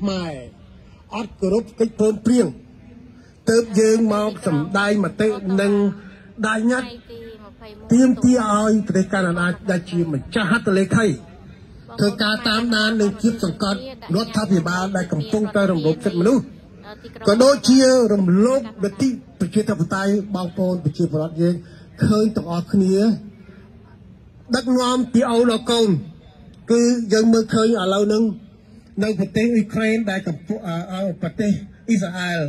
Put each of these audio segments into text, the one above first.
ខ្មែរអត់គោរពកិច្ចព្រមព្រៀងទើបយើងមកសម្ដែងមតិនិងដាច់ញត្តិថ្ងៃទី21ទាមទារឲ្យប្រទេសកាណាដាដែលជាម្ចាស់ហត្ថលេខីធ្វើការតាមដាននិងជាបសង្កត់រដ្ឋាភិបាលដែលកំពុងតែរំលោភសិទ្ធិមនុស្សទីក្រុងក៏ដូចជារំលោភលទ្ធិប្រជាធិបតេយ្យបងប្អូនប្រជាពលរដ្ឋយើងឃើញទាំងអស់គ្នាដឹកនាំពីអូនដល់កូនគឺយើងមើលឃើញឥឡូវហ្នឹង នៅប្រទេសអ៊ុយក្រែនដែលកំពុងអឺប្រទេសអ៊ីស្រាអែល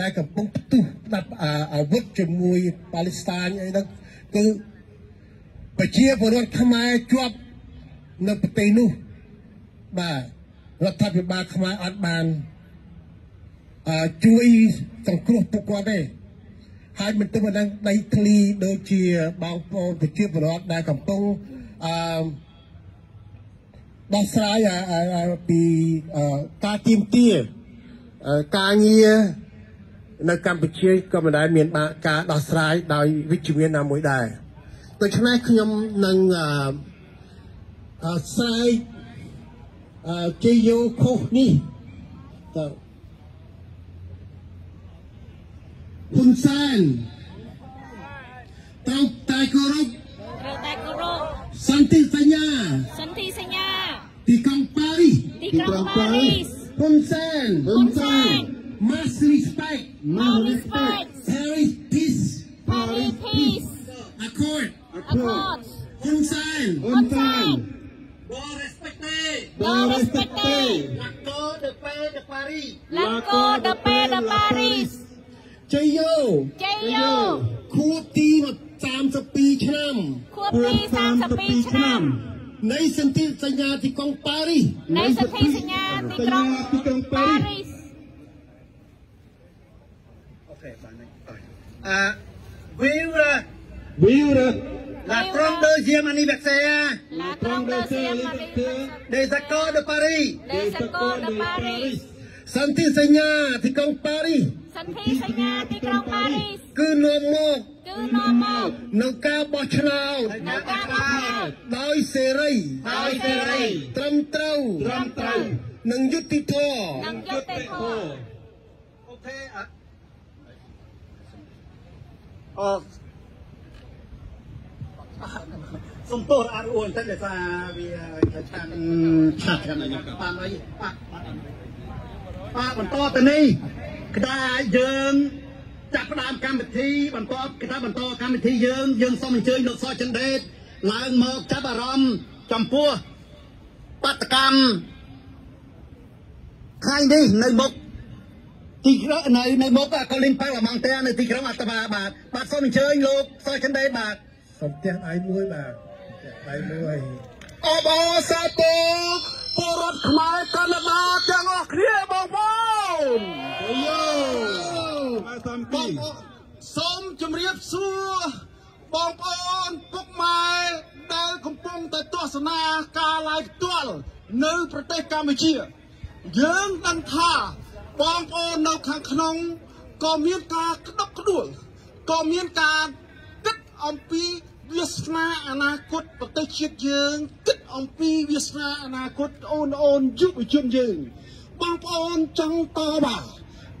ដែលកំពុងផ្ទុះផ្ដាប់អាអាវុធជាមួយប៉ាឡេស្តាញអីហ្នឹងគឺប្រជាពលរដ្ឋខ្មែរជាប់នៅប្រទេសនោះបាទរដ្ឋាភិបាលខ្មែរអត់បានអឺជួយសង្គ្រោះពួកគាត់ទេហើយមិនទៅមិនដឹងដីធ្លីដូចជាបងប្អូនប្រជាពលរដ្ឋដែលកំពុងអឺ ដោះស្រាយអាអាអាពីអឺការទៀមទាអឺការងារនៅកម្ពុជាក៏មិនដែលមានបាការដោះស្រាយដោយវិជ្ជមានណាមួយដែរដូច្នេះខ្ញុំនឹងអឺអឺស្រែកអឺជាយោខុសនេះទៅហ៊ុនសែនត្រូវតែគោរពត្រូវតែគោរពសន្តិសញ្ញាសន្ធិសញ្ញា ទីក្រុងប៉ារីសទីក្រុងប៉ារីសហ៊ុនសែនហ៊ុនសែន must respect Must respect Paris peace Paris Peace accord Accord ហ៊ុនសែនហ៊ុនសែន Bon respecté No respecté l'accord de paix de Paris L'accord de paix de Paris ជ័យយោជ័យយោខួបទី32ឆ្នាំខួបទី32ឆ្នាំ នៃសន្ធិសញ្ញាទីក្រុងប៉ារីស នៃសន្ធិសញ្ញាទីក្រុងប៉ារីស Ok, bạn này. À, vive Viure la 32e anniversaire La grande deuxième des accords de Paris. des accords de Paris សន្ធិសញ្ញាទីក្រុងប៉ារីស សន្ធិសញ្ញាទីក្រុងប៉ារីសគឺនាំមកគឺនាំមកនៅការបោះឆ្នោតនៅការបោះឆ្នោតដោយសេរីដោយសេរីត្រឹមត្រូវត្រឹមត្រូវនិងយុត្តិធម៌និងយុត្តិធម៌ Ok ạ. Ờ. សុំទោសអត់អួនតែដោយសារវាឆានឆាត់กันហ្នឹងបានអីប៉ាក់ប៉ាក់បន្តទៅនេះ ក្តារយើងចាប់ផ្ដើមកម្មវិធីបន្តក្តារបន្តកម្មវិធីយើងយើងសូមអញ្ជើញលោកសចិនដេតឡើងមកចាប់អារម្មណ៍ចំពោះបាតកម្មថ្ងៃនេះនៅមុខទីក្រុងនៅនៅមុខកូលីនប៉ាឡាម៉ង់តែនៅទីក្រុងអត្តបាបាទបាទសូមអញ្ជើញលោកសចិនដេតបាទសំផ្ទះដៃមួយបាទផ្ទះដៃមួយអបអរសាទរពលរដ្ឋខ្មែរកាណាដាទាំងអស់គ្នាបងប្អូន យោបងប្អូនសូមជម្រាបសួរបងប្អូនពុកម៉ែដែលកំពុងតែទស្សនាការ live ផ្ទាល់នៅប្រទេសកម្ពុជា យើងដឹងថាបងប្អូននៅខាងក្នុងក៏មានការក្តុកក្តួលក៏មានការគិតអំពីវាសនាអនាគតប្រទេសជាតិយើងគិតអំពីវាសនាអនាគតអូនអូនយុវជនយើង បងប្អូនចង់តបបាទ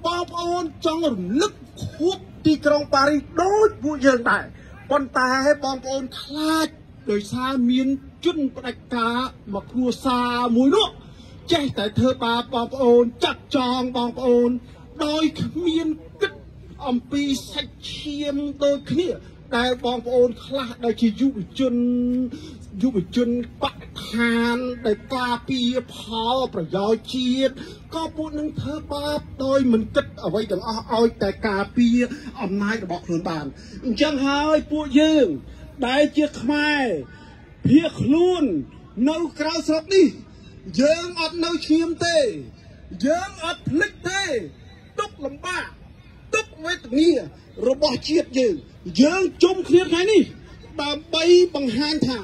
បងប្អូនចង់រំលឹកខួបទីក្រុងប៉ារីសដូចពួកយើងដែរប៉ុន្តែបងប្អូនខ្លាចដោយសារមានជនផ្ដាច់ការមកគ្រួសារមួយនោះចេះតែធ្វើបាបបងប្អូនចាត់ចងបងប្អូន ដោយគ្មានគិតអំពីសាច់ឈាមដូចគ្នាដែលបងប្អូនខ្លះដែលជាយុវជន យុវជនបកឋានដែលការពារផលប្រយោជន៍ជាតិក៏ពួកនឹងធ្វើបាបដោយមិនគិតអ្វីទាំងអស់ឲ្យតែការពារអំណាចរបស់ខ្លួនបានអញ្ចឹងហើយពួកយើងដែលជាខ្មែរភៀសខ្លួននៅក្រៅស្រុកនេះ យើងអត់នៅឈាមទេ យើងអត់ភ្លេចទេទុកលំបាកទុកវេទនារបស់ជាតិយើង យើងជុំគ្នាថ្ងៃនេះដើម្បីបង្ហាញថា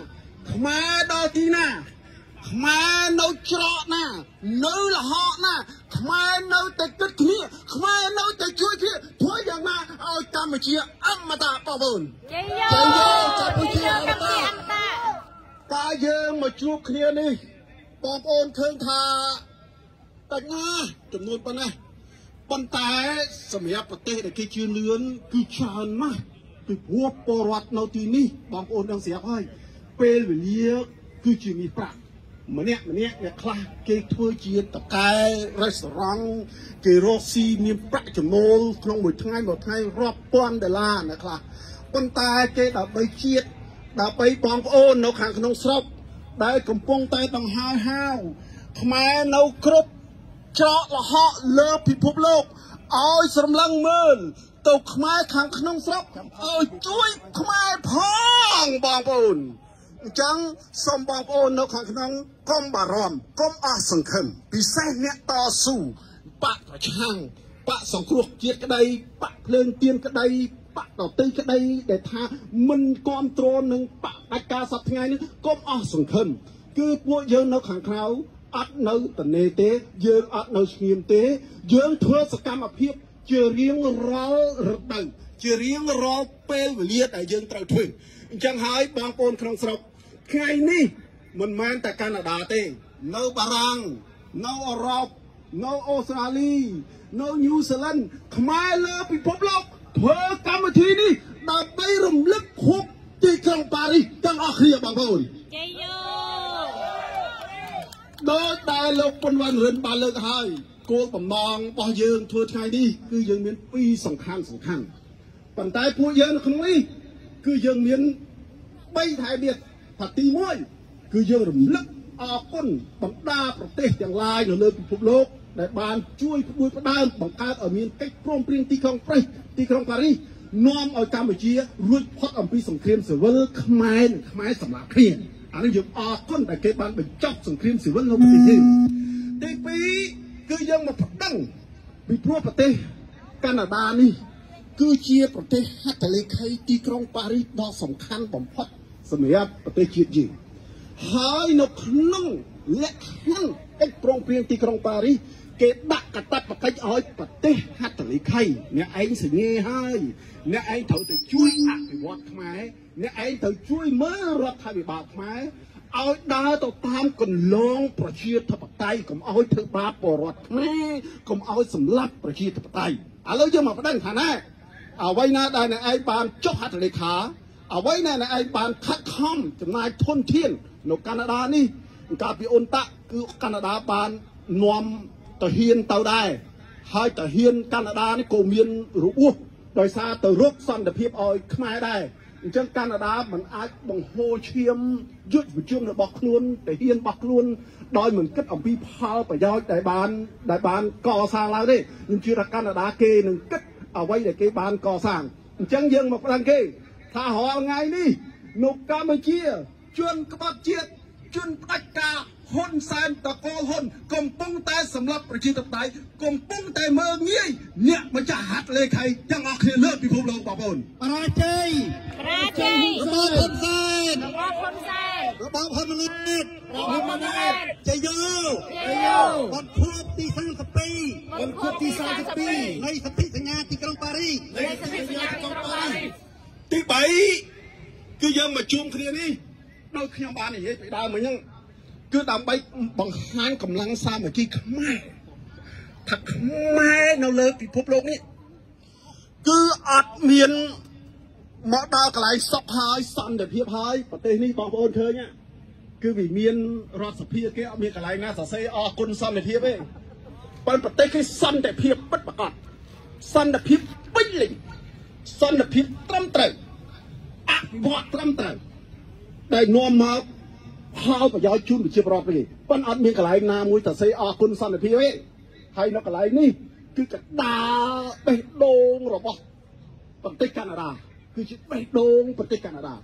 ខ្មែរដល់ទីណាខ្មែរនៅច្រកណា នៅលហកណាខ្មែរនៅតែគិតគ្នាខ្មែរនៅតែជួយគ្នាធ្វើយ៉ាងណាឲ្យកម្ពុជាអមតៈបងប្អូនជ័យជ័យោយយោជ័កម្ពុជាយអយោមកម្ពុជាតៈអមតៈតើយើងមកជួបគ្នានេះបងប្អូនឃើញថាតែណាចំនួនប៉ុណ្ណាប៉ុន្តែសម្រាប់ប្រទេសដែលគេជឿនលឿនគឺច្រើនណាស់ពីព្រោះពលរដ្ឋនៅទីនេះបងប្អូនដឹងស្រាប់ហើយ ពេលវេលាគឺជាមាសប្រាក់ម្នាក់ម្នាក់អ្នកខ្លះគេធ្វើជាតកែរេស្តូរ៉ង់គេរកស៊ីមានប្រាក់ចំណូលក្នុងមួយថ្ងៃមួយថ្ងៃរាប់ពាន់ដុល្លារអ្នកខ្លះប៉ុន្តែគេដើម្បីជាតិដើម្បីបងប្អូននៅខាងក្នុងស្រុកដែលកំពុងតែដង្ហើហាវខ្មែរនៅគ្រប់ច្រកលហកលើពិភពលោកឲ្យស្រំលឹងមើលទៅខ្មែរខាងក្នុងស្រុកឲ្យជួយខ្មែរផងបងប្អូន អញ្ចឹងសូមបងប្អូននៅខាងក្នុងកុំបារម្ភកុំអស់សង្ឃឹមពិសេសអ្នកតស៊ូបកប្រឆាំងបកសង្គ្រោះជាតិក្តីបកភ្លើងទៀនក្តីបកដតីក្តីដែលថាមិនគ្រប់គ្រងនឹងបកដាច់ការសប្តាហ៍នេះកុំអស់សង្ឃឹមគឺពួកយើងនៅខាងក្រៅអត់នៅតនេទេយើងអត់នៅស្ងៀមទេ យើងធ្វើសកម្មភាពជារៀងរាល់រដូវជារៀងរាល់ពេលវេលាដែលយើងត្រូវធ្វើអញ្ចឹងហើយបងប្អូនក្នុងស្រុក ថ្ងៃនេះមិនមែនតែកាណាដាទេនៅបារាំងនៅអឺរ៉ុបនៅអូស្ត្រាលីនៅញូហ្សេឡង់ខ្មែរលើពិភពលោកធ្វើកម្មវិធីនេះដើម្បីរំលឹកខួបទីក្រុងប៉ារីសទាំងអស់គ្នាបងប្អូនជ័យយោដោយដែលលោកពុនវណ្ណរិនបានលើកហើយគោលបំណងរបស់យើងធ្វើថ្ងៃនេះគឺយើងមានពីរសំខាន់សំខាន់ប៉ុន្តែពួកយើងនៅក្នុងនេះគឺយើងមាន3ថែទៀត ថាទី1គឺយើងរំលឹកអរគុណបណ្ដាប្រទេសទាំងឡាយនៅលើពិភពលោកដែលបានជួយផ្ដួចផ្ដើមបង្កើតឲ្យមានកិច្ចព្រមព្រៀងទីក្រុងប្រេសទីក្រុងប៉ារីសនាំឲ្យកម្ពុជារួចផុតអំពីសង្គ្រាមស៊ីវិលខ្មែរនិងខ្មែរសម្លាប់គ្នាអានេះយើងអរគុណដែលគេបានបញ្ចប់សង្គ្រាមស៊ីវិលនៅប្រទេសយើងទី2គឺយើងមកប្តឹងពីព្រោះប្រទេសកាណាដានេះគឺជាប្រទេសហត្ថលេខីទីក្រុងប៉ារីសដ៏សំខាន់បំផុត សម្រាប់ប្រទេសជាតិយើងហើយនៅក្នុងលក្ខខណ្ឌកិច្ចព្រមព្រៀងទីក្រុងប៉ារីសគេដាក់កតាបកិច្ចឲ្យប្រទេសហត្ថលេខីអ្នកឯងសញ្ញេហើយអ្នកឯងត្រូវទៅជួយអភិវឌ្ឍខ្មែរអ្នកឯងត្រូវជួយមើលរដ្ឋាភិបាលខ្មែរឲ្យដើរទៅតាមគន្លងប្រជាធិបតេយ្យកុំឲ្យធ្វើបាបពលរដ្ឋខ្មែរកុំឲ្យសម្លាប់ប្រជាធិបតេយ្យឥឡូវយើងមកប្តឹងថាណាអ្វីណាដែលអ្នកឯងបានចុះហត្ថលេខា អ្វីណាអ្នកឯងបានខិតខំចំណាយធនធាននៅកាណាដានេះកាលពីអ៊ុនតាក់គឺកាណាដាបាននាំទៅហ៊ានទៅដែរហើយទៅហ៊ានកាណាដានេះក៏មានរបួសដោយសារទៅរកសន្តិភាពឲ្យខ្មែរដែរអញ្ចឹងកាណាដាមិនអាចបង្ហូរឈាមយុទ្ធវិជនរបស់ខ្លួនទៅហ៊ានរបស់ខ្លួនដោយមិនគិតអំពីផលប្រយោជន៍ដែលបានដែលបានកសាងឡើងទេខ្ញុំជឿថាកាណាដាគេនឹងគិតអ្វីដែលគេបានកសាងអញ្ចឹងយើងមកប្តឹងគេ ថារាល់ថ្ងៃនេះនៅកម្ពុជាជនក្បត់ជាតិជនផ្ដាច់ការហ៊ុនសែនតកូលហ៊ុន កំពុងតែសម្លាប់ប្រជាធិបតេយ្យកំពុងតែមើលងាយអ្នកម្ចាស់ហាត់លេខីទាំងអស់គ្នាលើពិភពលោកបងប្អូនបរាជ័យប្រាជ័យរបស់ហ៊ុនសែនរបស់ហ៊ុនសែនរបស់ហ៊ុនម៉ាណែតរបស់ហ៊ុនម៉ាណែតជ័យយោជ័យយោបន្ខួបទី32បន្ខួបទី32នៃសន្ធិសញ្ញាទីក្រុងប៉ារីសនៃសន្ធិសញ្ញាទីក្រុងប៉ារីសទី 3គឺយើងមកជួបគ្នានេះដោយខ្ញុំបាននិយាយពីដើមមិញហ្នឹងគឺដើម្បីបង្ហាញកម្លាំងសាមគ្គីខ្មែរថាខ្មែរនៅលើពិភពលោកនេះគឺអត់មានមកដល់កន្លែងសុខហើយសន្តិភាពហើយប្រទេសនេះបងប្អូនឃើញណាគឺវាមានរដ្ឋសភាគេអត់មានកន្លែងណាសរសេរអរគុណសន្តិភាពទេប៉ុន្តែប្រទេសគេសន្តិភាពពិតប្រាកដសន្តិភាពពេញលេញសន្តិភាពត្រឹមត្រូវ អភិវឌ្ឍត្រឹមត្រូវដែលនាំមកផលប្រយោជន៍ជូនប្រជាពលរដ្ឋទេប៉ុន្តែអត់មានកន្លែងណាមួយទៅសេអរគុណសន្តិភាពទេហើយនៅកន្លែងនេះគឺកដាលបេះដូងរបស់ប្រទេសកាណាដាគឺជាបេះដូងប្រទេសកាណាដា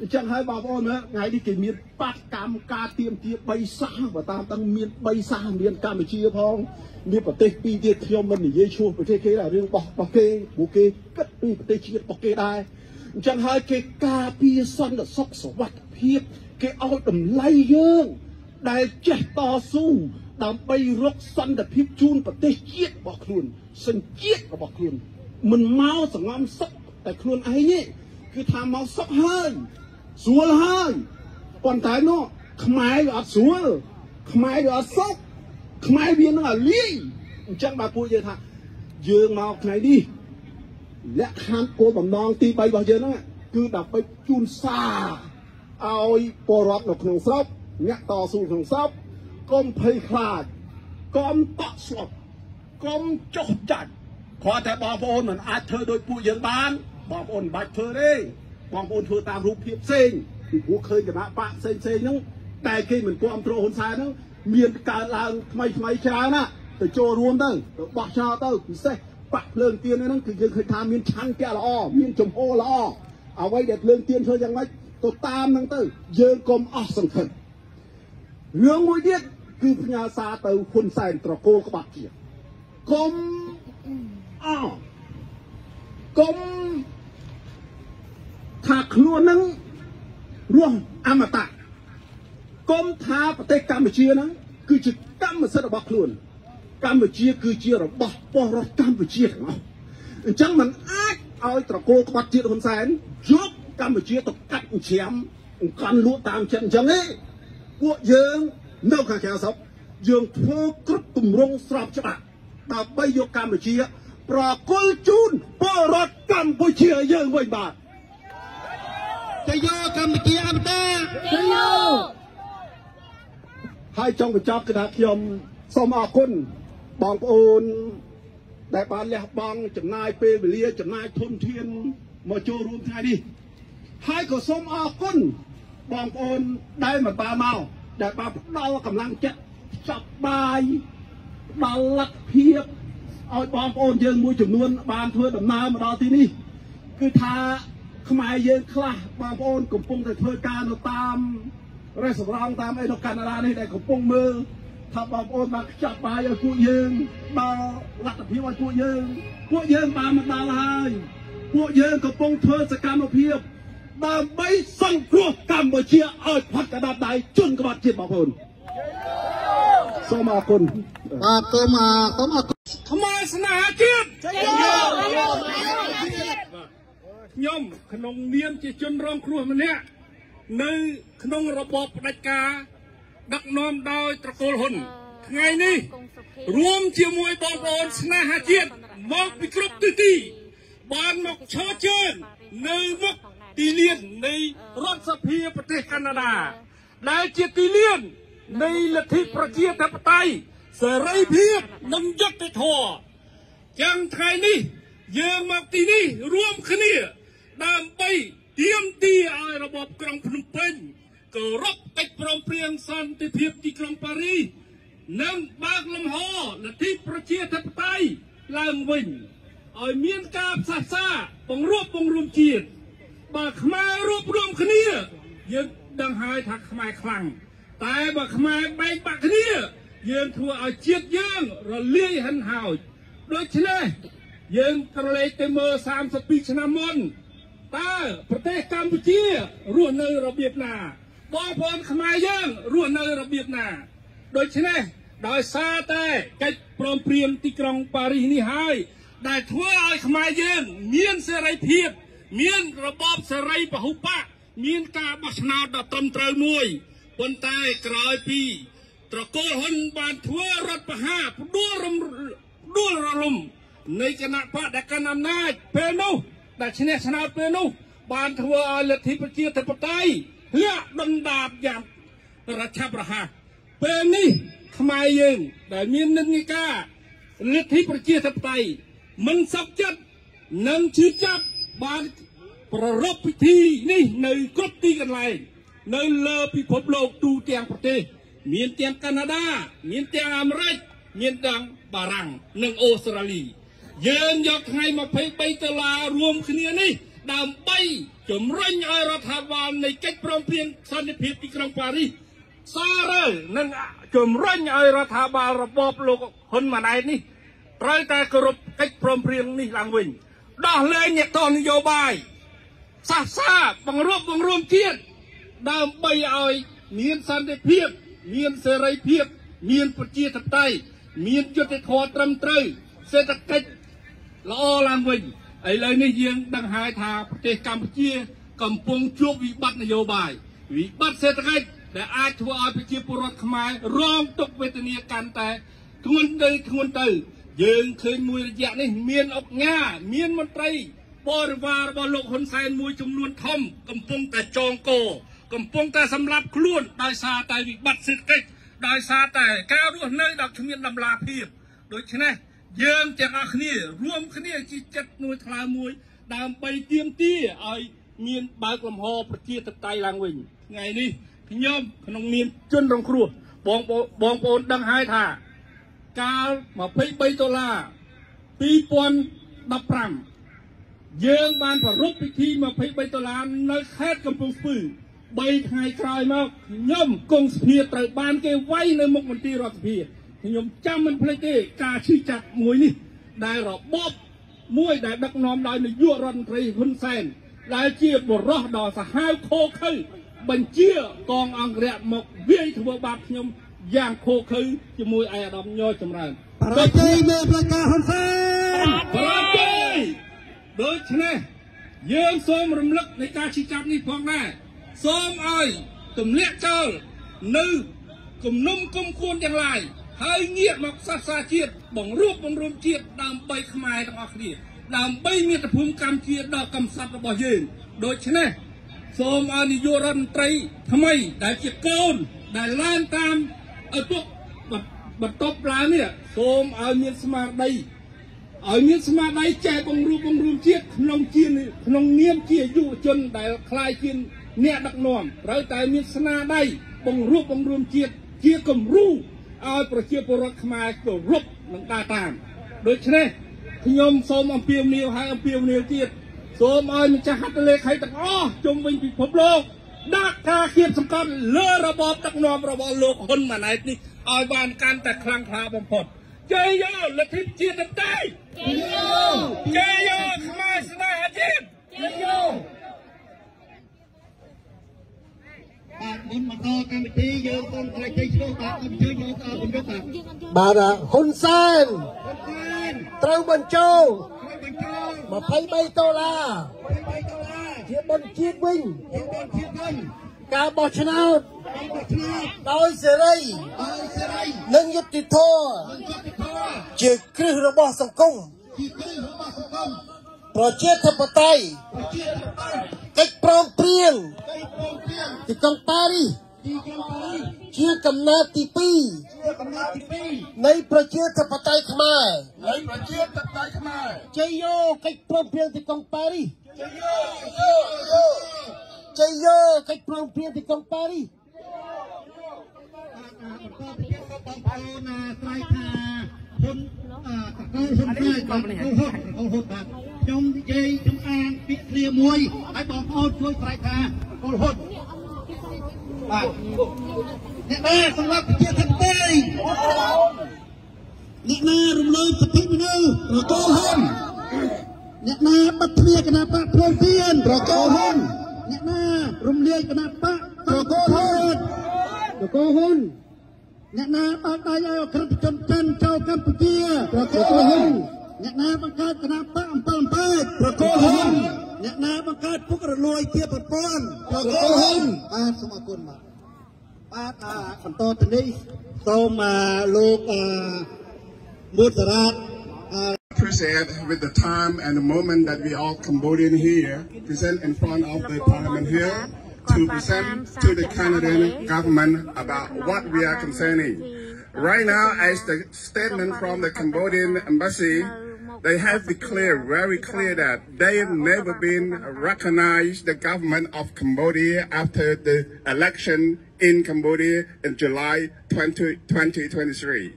អញ្ចឹងហើយបងប្អូនមើលថ្ងៃនេះគេមានបាតកម្មការទៀមទា3សាសបើតាមដឹងមាន3សាសមានកម្ពុជាផងមានប្រទេសពីរទៀតខ្ញុំមិននិយាយឈ្មោះប្រទេសគេតែរឿងរបស់របស់គេព្រោះគេគិតពីប្រទេសជាតិរបស់គេដែរ អញ្ចឹងហើយគេការពារសន្តិសុខសวัสดิភាពគេឲ្យតម្លៃយើងដែលចេះតស៊ូដើម្បីរកសន្តិភាពជូនប្រទេសជាតិរបស់ខ្លួនសញ្ជាតិរបស់ខ្លួនមិនមកសងំសុខតែខ្លួនឯងទេគឺថាមកសុខហើយស្រួលហើយប៉ុន្តែនោះខ្មែរវាអត់ស្រួលខ្មែរវាអត់សុខ ខ្មែរវានឹងអាលាយអញ្ចឹងបាទពួកយើងថាយើងមកថ្ងៃនេះ លក្ខខណ្ឌគោលបំណងទី3របស់យើងហ្នឹងគឺដើម្បីជូនសារឲ្យពលរដ្ឋនៅក្នុងស្រុកអ្នកតស៊ូក្នុងស្រុកកុំភ័យខ្លាចកុំតក់ស្លុតកុំចុះចាច់គ្រាន់តែបងប្អូនមិនអាចធ្វើដោយពួកយើងបានបងប្អូនមិនបាច់ធ្វើទេបងប្អូនធ្វើតាមរូបភាពផ្សេងពីព្រោះឃើញគណៈបកផ្សេងផ្សេងហ្នឹងតែគេមិនគ្រប់គ្រងហ៊ុនសែនហ្នឹងមានកើតឡើងថ្មីថ្មីច្រើនណាទៅចូលរួមទៅទៅបោះឆ្នោតទៅពិសេស បាក់ភ្លើងទៀនហ្នឹងគឺយើងឃើញថាមានឆន្ទៈល្អមានចំហល្អអ្វីដែលភ្លើងទៀនធ្វើយ៉ាងម៉េចទៅតាមហ្នឹងទៅយើងកុំអស់សង្ឃឹមរឿងមួយទៀតគឺផ្ញើសារទៅហ៊ុនសែនត្រកូលក្បាត់ជាតិកុំអោកុំថាខ្លួននឹងរស់អមតៈកុំថាប្រទេសកម្ពុជាហ្នឹងគឺជាកម្មសិទ្ធិរបស់ខ្លួន កម្ពុជាគឺជារបស់ពលរដ្ឋកម្ពុជាទាំងអស់អញ្ចឹងมันអាចឲ្យត្រកូលក្បាត់ជាតិហ៊ុនសែនយកកម្ពុជាទៅកាត់ច្រាមអង្គកាន់លក់តាមចិត្តអញ្ចឹងទេពួកយើងនៅខាងក្រៅស្រុកយើងធ្វើគ្រប់ទម្រង់ស្របច្បាប់ដើម្បីយកកម្ពុជា ប្រគល់ជូនពលរដ្ឋកម្ពុជាយើងវិញបាទចយកកម្ពុជាអមតាជយោហើយចង់បញ្ចប់គឺថាខ្ញុំសូមអរគុណ បងប្អូន ដែលបានលះបង់ចំណាយពេលវេលាចំណាយធនធានមកចូលរួមថ្ងៃនេះហើយក៏សូមអរគុណបងប្អូនដែលមកបានមកដែលបានផ្ដល់កម្លាំងចិត្តចាប់បាយផ្ដល់លទ្ធភាពឲ្យបងប្អូនយើងមួយចំនួន បានធ្វើដំណើរមកដល់ទីនេះ គឺថាខ្មែរយើងខ្លះបងប្អូនកំពុងតែធ្វើការនៅតាមរេសតរ៉ង់តាមអីនៅកាណាដានេះដែលកំពុងមើល ថាបងប្អូនបានខ្ចាប់បាយឲ្យពួកយើងដល់លទ្ធភាពឲ្យពួកយើង ពួកយើងបានមកដល់ហើយពួកយើងកំពុងធ្វើសកម្មភាពដើម្បីសង្គ្រោះកម្ពុជាឲ្យផុតកណ្ដាប់ដៃជនក្បត់ជាតិបងប្អូនសូមអរគុណបាទសូមអរសូមអរគុណខ្មែរស្នេហាជាតិជយោខ្ញុំក្នុងនាមជាជនរងគ្រោះម្នាក់នៅក្នុងរបបផ្ដាច់ការ ដឹកនាំដោយត្រកូលហ៊ុនថ្ងៃនេះរួមជាមួយបងប្អូនស្នេហាជាតិមកពីគ្រប់ទិសទីបានមកឈរជើងនៅមុខទីលាននៃរដ្ឋសភាប្រទេសកាណាដាដែលជាទីលាននៃលទ្ធិប្រជាធិបតេយ្យសេរីភាពនិងយុត្តិធម៌ចឹងថ្ងៃនេះយើងមកទីនេះរួមគ្នាដើម្បីទៀមទីឲ្យរបបក្រុងភ្នំពេញគោរពកិច្ចព្រមព្រៀងសន្តិភាពទីក្រុងប៉ារីសនិងបើកលំហលទ្ធិប្រជាធិបតេយ្យឡើងវិញឲ្យមានការផ្សះផ្សាបង្រួបបង្រួមជាតិបើខ្មែររួបរวมគ្នាយើងដឹងហើយថាខ្មែរខ្លាំងតែបើខ្មែរបែកបាក់គ្នាយើងធ្វើឲ្យជាតិយើងរលាយហិនហោចដូច្នេះយើងក្រឡេកទៅមើល32ឆ្នាំមុនតើប្រទេសកម្ពុជារស់នៅរបៀបណា បងប្អូនខ្មែរយើងរស់នៅរបៀបណាដូច្នេះដោយសារតែកិច្ចព្រមព្រៀងទីក្រុងប៉ារីសនេះហើយដែលធ្វើឲ្យខ្មែរយើងមានសេរីភាព មានរបបសេរីពហុបកមានការបោះឆ្នោតដ៏ត្រឹមត្រូវមួយប៉ុន្តែក្រោយពីត្រកូលហ៊ុនបានធ្វើរដ្ឋប្រហារផ្ដួលរំផ្ដួលរលំនៃគណៈបកដែលកាន់អំណាចពេលនោះដែលឈ្នះឆ្នោតពេលនោះបានធ្វើឲ្យលទ្ធិប្រជាធិបតេយ្យ លាក់ដុនដាបយ៉ាងរដ្ឋប្រហារពេលនេះខ្មែរយើង ដែលមាននិន្នាការលទ្ធិប្រជាធិបតេយ្យមិនសក់ចិត្តនឹងជឿចាប់បានប្ររពពិធីនេះនៅគ្រប់ទីកន្លែងនៅលើពិភពលោកទូទាំងប្រទេស មានទាំងកាណាដា មានទាំងអាមេរិកមានទាំងបារាំងនិងអូស្ត្រាលីយើងយកថ្ងៃ23ដុល្លាររួមគ្នានេះ ដើម្បីជំរុញឲ្យរដ្ឋាភិបាលនៃកិច្ចព្រមព្រៀងសន្តិភាពទីក្រុងប៉ារីសសាររើនិងជំរុញឲ្យរដ្ឋាភិបាលរបបលោកហ៊ុនម៉ាណែតនេះត្រូវតែគោរពកិច្ចព្រមព្រៀងនេះឡើងវិញដោះលែងអ្នកតនយោបាយសាសសាបង្រួបបង្រួមជាតិដើម្បីឲ្យមានសន្តិភាព មានសេរីភាព មានប្រជាធិបតេយ្យមានយុត្តិធម៌ត្រឹមត្រូវសេដ្ឋកិច្ចល្អឡើងវិញ ឥឡូវនេះយើងដឹងហើយថាប្រទេសកម្ពុជា កំពុងជួបវិបត្តិនយោបាយវិបត្តិសេដ្ឋកិច្ចដែលអាចធ្វើឲ្យប្រជាពលរដ្ឋខ្មែររងទុក្ខវេទនាកាន់តែធ្ងន់ទៅធ្ងន់ទៅ យើងឃើញមួយរយៈនេះមានអុកញ៉ាមានមន្ត្រីបរិវាររបស់លោកហ៊ុនសែនមួយចំនួនធំ កំពុងតែចងកកំពុងតែសម្លាប់ខ្លួនដោយសារតែវិបត្តិសេដ្ឋកិច្ចដោយសារតែការរស់នៅដ៏គ្មានតម្លាភាពដូច្នេះ យើងទាំងអស់គ្នា រួមគ្នាជាចិត្តមួយថ្លើមមួយ ដើម្បីទៀមទាឲ្យមានបើកលំហប្រជាធិបតេយ្យឡើងវិញថ្ងៃនេះខ្ញុំក្នុងនាមជនរងគ្រោះបងបងប្អូនដឹងហើយថាកាល23ដុល្លារ2015យើងបានប្រារព្ធពិធី23ដុល្លារនៅខេត្តកំពង់ស្ពឺ3ថ្ងៃក្រោយមកខ្ញុំគង់សភាត្រូវបានគេវាយនៅមុខមន្ទីររដ្ឋសភា ខ្ញុំចាំមិនភ្លេចទេការឈឺចាប់មួយនេះ ដែលរបបមួយដែលដឹកនាំដោយនាយករដ្ឋមន្ត្រីហ៊ុនសែនដែលជាបរិះដ៏សាហាវខូខើបញ្ជាកងអង្គរៈមកវាយធ្វើបាបខ្ញុំយ៉ាងខូខើជាមួយឯអាដាមញយចម្រើនបរាជ័យនៅផ្លូវការហ៊ុនសែនបរាជ័យដូច្នេះយើងសូមរំលឹកនៃការឈឺចាប់នេះផងដែរសូមឲ្យទម្លាក់ចោលនៅគំនុំគុំគួនទាំងឡាយ ហើយងាកមកសាសនាជាតិបង្រួបបង្រួមជាតិដើម្បីខ្មែរទាំងអស់គ្នាដើម្បីមាតុភូមិកម្ពុជាដល់កំសត់របស់យើងដូច្នេះសូមឲ្យនាយករដ្ឋមន្ត្រីថ្មីដែលជាកូនដែលឡើងតាមឪពុកបន្ទប់ឡើងនេះសូមឲ្យមានស្មារតីឲ្យមានស្មារតីចេះបង្រួបបង្រួមជាតិក្នុងជាក្នុងនាមជាយុវជនដែលខ្លាយជាអ្នកដឹកនាំត្រូវតែមានស្នាដៃបង្រួបបង្រួមជាតិជាគំរូ ឲ្យប្រជាពលរដ្ឋខ្មែរគោរពនិងដើរតាមដូច្នេះខ្ញុំសូមអំពាវនាវហើយអំពាវនាវទៀតសូមឲ្យម្ចាស់ហត្ថលេខីទាំងអស់ជុំវិញពិភពលោកដាក់ការគៀបសង្កត់លើរបបដឹកនាំរបស់លោកហ៊ុនម៉ាណែតនេះឲ្យបានកាន់តែខ្លាំងក្លាបំផុតជ័យយោលទ្ធិជាតិតៃជ័យយោជ័យយោខ្មែរស្នេហាជាតិជ័យយោបាទមុនបន្តកម្មវិធីយើងសូមថ្លែងជ័យឆ្លងបាទអញ្ជើញមកអរគុណ បាទបាទហ៊ុនសែនត្រូវបញ្ចូល23ដុល្លារជាបនជាតិវិញជាបនជាតិវិញការបោះឆ្នោតដោយសេរីនិងយុត្តិធម៌ជាគ្រឹះរបស់សង្គមជាគ្រឹះរបស់សង្គមប្រជាធិបតេយ្យកិច្ចព្រមព្រៀងទីក្រុងប៉ារីស ជាកំណើតទី2ជាកំណើតទី2នៃប្រជាធិបតេយ្យខ្មែរនៃប្រជាធិបតេយ្យខ្មែរជ័យយោកិច្ចព្រមព្រៀងទីក្រុងប៉ារីសជ័យយោជ័យយោកិច្ចព្រមព្រៀងទីក្រុងប៉ារីសបន្តពីបងប្អូនស្រ័យថាហ៊ុនតកូលហ៊ុនស្រ័យបងហ៊ុនហ៊ុនបាទខ្ញុំនិយាយខ្ញុំអានពាក្យគ្រាមួយហើយបងប្អូនជួយស្រ័យថាកូលហ៊ុន បាទអ្នកណាសម្រាប់ប្រជាធិបតេយ្យអ្នកណារំលើងសិទ្ធិមនុស្សរកោហ៊ុនអ្នកណាបិទទ្វារគណៈបកព្រមទៀនរកោហ៊ុនអ្នកណារំលាយគណៈបករកោហ៊ុនរកោហ៊ុនអ្នកណាបើកដៃឲ្យអក្រិតជនចិនចូលកម្ពុជារកោហ៊ុនអ្នកណាបង្កើតគណៈបកអំពើអំពើប្រកោហ៊ុន អ្នកណាបង្កើតពុករលួយជាប្រព័ន្ធប្រកោហ៊ុនបាទសូមអរគុណបាទបាទបន្តទៅនេះសូមលោកមុតរ៉ាត appreciate with the time and the moment that we all Cambodian here present in front of the parliament here to present to the Canadian government about what we are concerning. Right now, as the statement from the Cambodian embassy they have declared very clear that they have never been recognized the government of Cambodia after the election in Cambodia in July 20, 2023.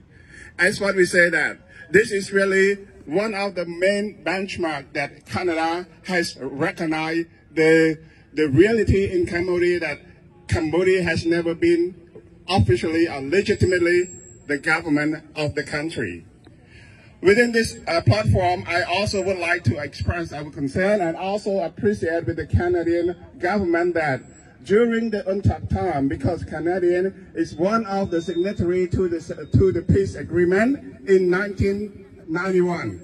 As what we say that this is really one of the main benchmark that Canada has recognized the, the reality in Cambodia that Cambodia has never been officially or legitimately the government of the country. Within this uh, platform, I also would like to express our concern and also appreciate with the Canadian government that during the UNTAC time, because Canadian is one of the signatory to the, to the peace agreement in 1991.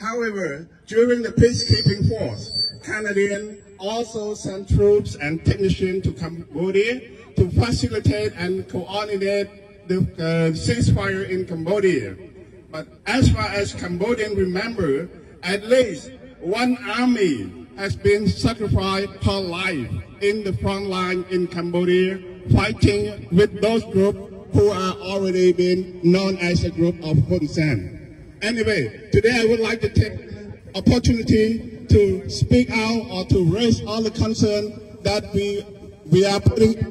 However, during the peacekeeping force, Canadian also sent troops and technicians to Cambodia to facilitate and coordinate the uh, ceasefire in Cambodia. But as far as Cambodian remember, at least one army has been sacrificed per life in the front line in Cambodia, fighting with those groups who are already been known as a group of Hun Sen. Anyway, today I would like to take opportunity to speak out or to raise all the concern that we we are putting a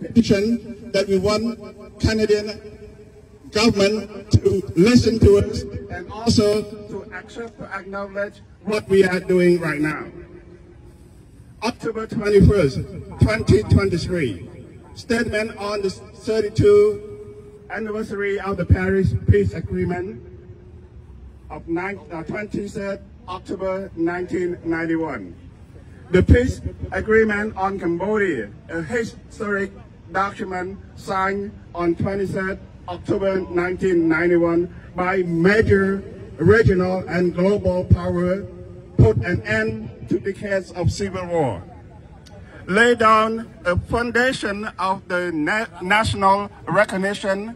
petition that we want Canadian government to listen to us and also to accept to acknowledge what we are doing right now. October 21st, 2023, statement on the 32 anniversary of the Paris Peace Agreement of 9, uh, 23rd October 1991. The peace agreement on Cambodia, a historic document signed on 23rd October 1991 by major regional and global power, put an end to decades of civil war. Lay down a foundation of the na national recognition,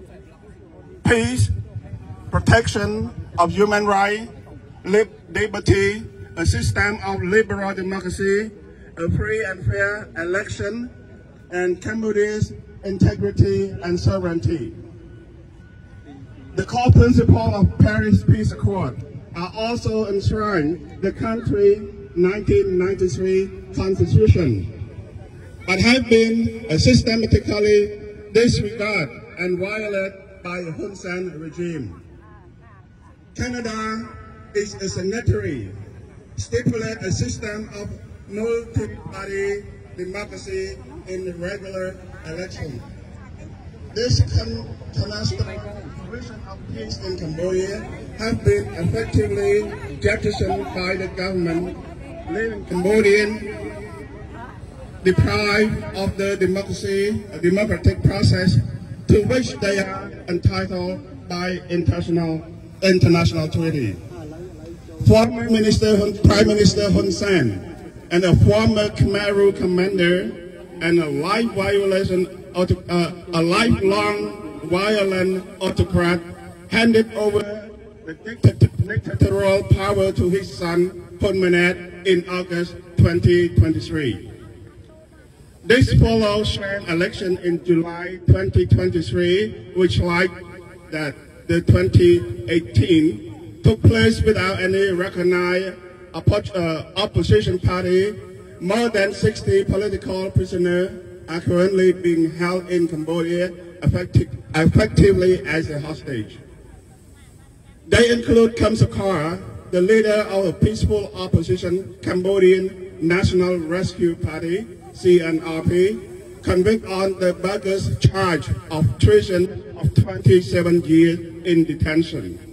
peace, protection of human rights, liberty, a system of liberal democracy, a free and fair election, and Cambodia's integrity and sovereignty. The core principles of Paris Peace Accord are also enshrined in the country 1993 constitution, but have been systematically disregarded and violated by the Hun Sen regime. Canada is a signatory stipulate a system of multi-party democracy in regular election. This cornerstone provision of peace in Cambodia have been effectively jettisoned by the government, leaving Cambodian deprived of the democracy, democratic process to which they are entitled by international international treaty. Former Minister, Prime Minister Hun Sen, and a former Khmer Rouge commander, and a life violation, uh, a lifelong violent autocrat, handed over the dictatorial power to his son, Hun Manet, in August 2023. This follows an election in July 2023, which like that the 2018 took place without any recognized uh, opposition party. More than 60 political prisoners are currently being held in Cambodia effective, effectively as a hostage. They include Kem Sokha, the leader of the peaceful opposition Cambodian National Rescue Party, CNRP, convicted on the bogus charge of treason of 27 years in detention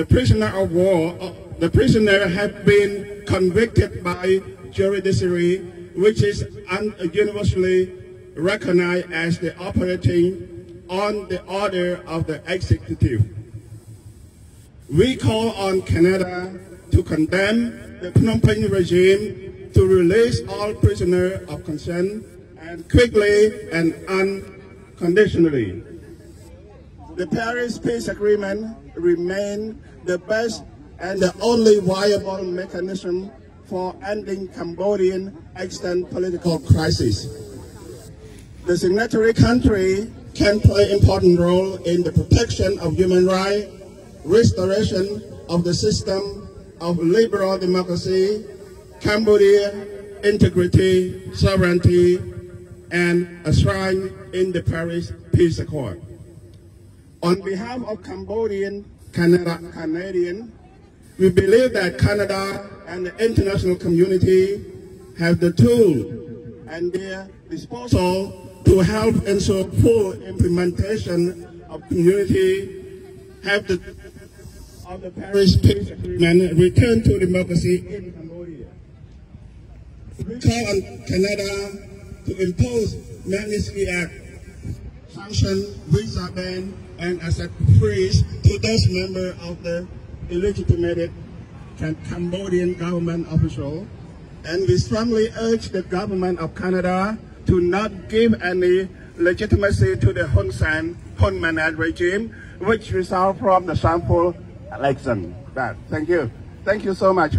the prisoner of war, uh, the prisoner have been convicted by judiciary, which is universally recognized as the operating on the order of the executive. We call on Canada to condemn the Phnom Penh regime to release all prisoners of consent and quickly and unconditionally. The Paris Peace Agreement remains the best and the only viable mechanism for ending Cambodian extant political crisis. The signatory country can play important role in the protection of human rights, restoration of the system of liberal democracy, Cambodia integrity, sovereignty, and a shrine in the Paris Peace Accord. On behalf of Cambodian Canada, Canadian. We believe that Canada and the international community have the tool and their disposal to help ensure full implementation of community have the of the Paris Peace Agreement return to democracy in Cambodia. We call on Canada to impose Magnitsky Act, sanction, visa ban, and accept freeze to those members of the illegitimate Cambodian government official, and we strongly urge the government of Canada to not give any legitimacy to the Hun Sen, Hun Manet regime, which result from the sample election. Thank you. Thank you so much.